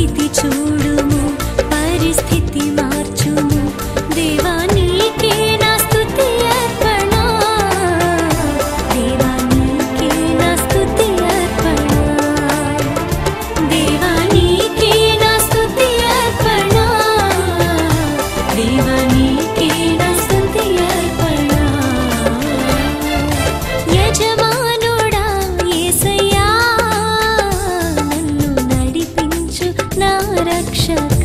你的祝福。should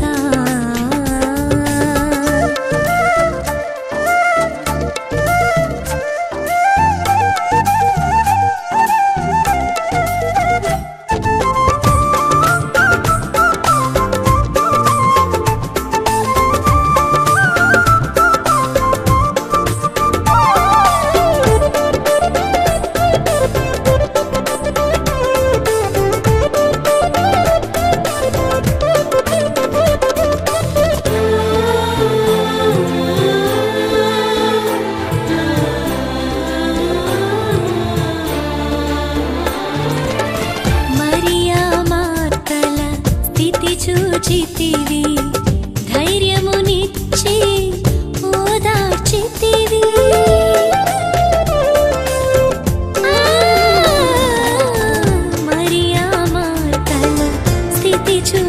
చూచితివి ధైర్యమునిచ్చి ఓదార్చితివి. Mariya మాతల స్థితి చూ